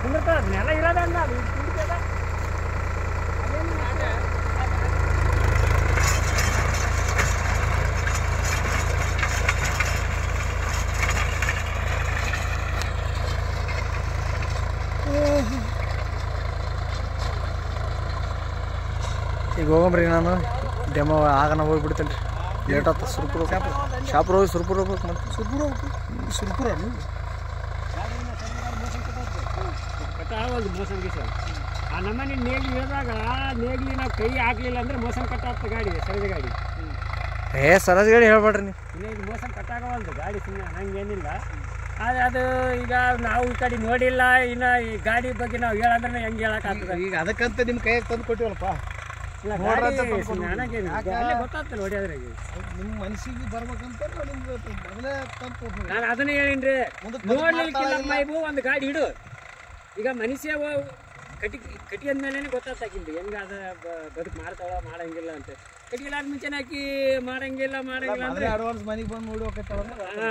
ಕುಂದಿರ್ತಾರ ನೆಲ ಇರೋದ ಅಲ್ಲ ಅದು ಕುಂದಿರ್ತದ ಈಗ ಹೋಗಂಬ್ರಿ ನಾನು ಡೆಮೋ ಆಗನ ಹೋಗ್ಬಿಡ್ತೇನೆ ರೀ ಲೇಟ್ ಆಗ್ತದೆ ಸುರ್ಪುರ ಶಾಪುರ ಹೋಗಿ ಸುರ್ಪುರ ಹೋಗ್ಬೇಕು ಮತ್ತೆ ಸುರ್ಪುರ ಹೋಗ್ಬೇಕು ಸುರ್ಪುರ ಕಟ್ಟಾಗಲ್ದು ಮೋಸನ್ ಗೀಸ ಆ ನಮ್ಮನೆ ನೇಗ್ಲಿ ಇಳಿದಾಗ ನೇಗ್ಲಿ ನಾವು ಕೈ ಹಾಕ್ಲಿಲ್ಲ ಅಂದ್ರೆ ಮೋಸನ್ ಕಟ್ಟಾಗ್ತ ಗಾಡಿ ಸರಜ ಗಾಡಿ. ಏ ಸರಜ ಗಾಡಿ ಹೇಳ್ಬೇಡ್ರಿ ನೀವು. ಮೋಸನ್ ಇದು ಮೋಸನ್ ಕಟ್ಟಾಗವಲ್ದು ಗಾಡಿ ಸುಮ್ಮನೆ ಹಂಗೇನಿಲ್ಲ ಆದ್ರೆ ಅದು ಈಗ ನಾವು ಈ ಕಡೆ ನೋಡಿಲ್ಲ ಇನ್ನು ಈ ಗಾಡಿ ಬಗ್ಗೆ ನಾವು ಹೇಳಂದ್ರೆ ಹೆಂಗೆ ಹೇಳಕ್ಕಾಗ್ತದೆ. ಈಗ ಅದಕ್ಕಂತ ನಿಮ್ಮ ಕೈಯಾಗ ತಂದು ಕೊಟ್ಟಿವಲ್ಲಪ್ಪ. ನಿಮ್ಮ ಮನಸ್ಸಿಗೆ ಬರ್ಬೇಕಂತ ನಿಮ್ಗೆ ಮೊದಲೇ ತಂದು ನಾನು ಅದನ್ನೇ ಹೇಳಿನ್ರಿ. ನೋಡ್ಲಿಕ್ಕಿಲ್ಲ. ಮೈಬು ಒಂದು ಗಾಡಿ ಇಡು. ಈಗ ಮನುಷ್ಯ ಒ- ಕಟಿ ಕಟಿ ಅಂದ್ಮೇಲೆ ಗೊತ್ತಾಗ್ತಾಕಿಂದು ಹೆಂಗ ಅದ ಬ- ಬದುಕು ಮಾಡ್ತಾಳ ಮಾಡಂಗಿಲ್ಲ ಅಂತ ಕಟಿಗಿಲ್ಲ ಮುಂಚೆನೆ ಹಾಕಿ ಮಾಡಂಗಿಲ್ಲ ಮಾಡಂಗಿಲ್ಲ ಅಂದ್ರೆ ಮೊದಲೇ ಅಡ್ವಾನ್ಸ್ ಮನೆಗೆ ಬಂದು ನೋಡಿ ಹೋಗ್ತಾಳ ಆ,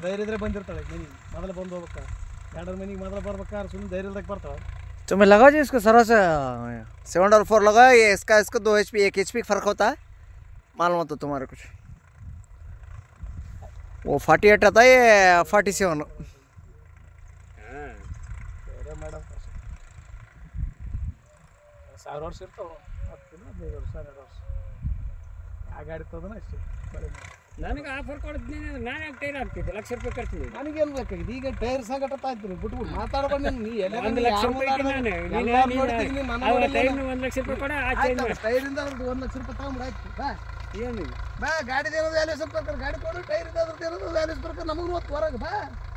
ಧೈರ್ಯ ಇದ್ರೆ ಬಂದಿರ್ತಾಳೆ ಮನೆಗೆ ಮೊದಲು ಬಂದು ಹೋಗ್ಬೇಕಾ ಎರಡರ ಮನೆಗೆ ಮೊದಲು ಬರ್ಬೇಕಾದ್ರೆ ಸುಮ್ಮನೆ ಧೈರ್ಯದಾಗ ಬರ್ತಾಳೆ तो मैं लगा जी इसको सरा से सेवन डबल फोर लगा ये इसका इसका दो एच पी एक एच पी फर्क होता है मालूम होता तुम्हारे कुछ वो फोर्टी एट आता है ये फोर्टी सेवन ಆ. ಧೈರ್ಯ ಮೇಡಮ್ ಸಾವಿರ ವರ್ಷ ಇರ್ತಾವೆ. ಹತ್ತಿಲ್ಲ ಹದಿನೈದು ವರ್ಷ ಹನ್ನೆರಡು ವರ್ಷ. ಆ ಗಾಡಿ ತಗೋದನ ಅಷ್ಟೇ ನನಗೆ ಆಫರ್ ಕೊಡ್ತೀನಿ ನಾನು ಯಾಕೆ ಟೈರ್ ಹಾಕ್ತಿದ್ದೆ? ಲಕ್ಷ ರೂಪಾಯಿ ಖರ್ಚು ನನಗೇನು ಬೇಕಾಗಿದೆ ಈಗ ಟೈರ್ ಸಂಕಟ ಆಯ್ತು ಬಿಟ್ಬಿಟ್ಟು ಮಾತಾಡ್ಕೊಂಡು ನೀ ಎಲ್ಲ ಒಂದು ಲಕ್ಷ ರೂಪಾಯಿ ನಾನು. ಒಂದು ಲಕ್ಷ ರೂಪಾಯಿ ಕೊಡ ಟೈರಿಂದ ಅವ್ರದ್ದು ಒಂದು ಲಕ್ಷ ರೂಪಾಯಿ ತಗೊಂಡು ಆಯ್ತು. ಬಾ. ಏನಿಲ್ಲ. ಬಾ ಗಾಡಿದ ಏನೋ ವ್ಯಾಲ್ಯೂಸ್ ಬರ್ತಾರೆ ಗಾಡಿ ಕೊಡು ಟೈರ್ ಏನೋ ವ್ಯಾಲ್ಯೂಸ್ ಬರ್ತಾರೆ ನಮಗೂ ಹೊತ್ತು ಹೊರಗೆ ಬಾ.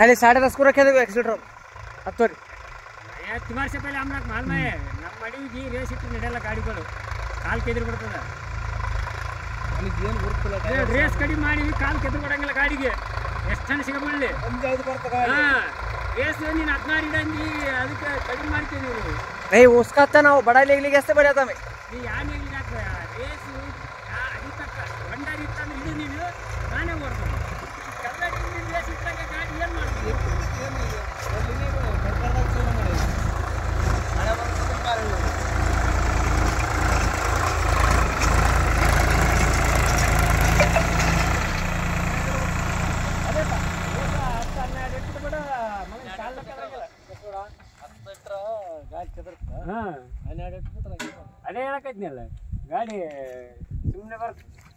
ಅಲ್ಲಿ ಸಾಡೆ ದಸ್ ಕೂರ ಕೇಳಿದ್ವಿ ಎಕ್ಸಿಲ್ಟ್ರ್ ಹತ್ತೋರಿ ಹತ್ತು ವರ್ಷ ಪೈಲೆ ಅಮ್ನಾಕ್ ಮಾಲ್ ನಮ್ಮ ಮಡಿವಿಗೆ ರೇಸ್ ಇಟ್ಟು ನಡೆಯಲ್ಲ ಗಾಡಿಗಳು. ಕಾಲು ಕೆದ್ರು ಬಿಡ್ತದ ರೇಸ್ ಕಡಿಮೆ ಮಾಡಿವಿ ಕಾಲು ಕೆದ್ರು ಬಿಡಂಗಿಲ್ಲ ಗಾಡಿಗೆ. ಎಷ್ಟು ಜನ ಸಿಗಬಿಡ್ಲಿ ಹಾಂ ರೇಸ್ ನೀನು ಹದಿನಾರು ಇಡಂಗಿ ಅದಕ್ಕೆ ಕಡಿಮೆ ಮಾಡ್ತೀನಿ ನೀವು ಏಯ್ ಉಸ್ಕಾತ ನಾವು ಬಡ ಲೇಗ್ಲಿಗೆ ಅಷ್ಟೇ ಬರೆಯತಾಮೆ ನೀ ಯಾನ್ ಲೇಗ್ಲಿಗೆ ರೇಸು ಅಡಿತಕ್ಕ ಒಂಡಾಗಿ ಇತ್ತಂದ್ರೆ ಇದು ನೀನು? ನಾನೇ ಓಡ್ತಾನೆ ಅದೇ ಹೇಳಕತ್ನಲ್ಲ ಗಾಡಿ ಸುಮ್ಮನೆ ಬರ್ತದೆ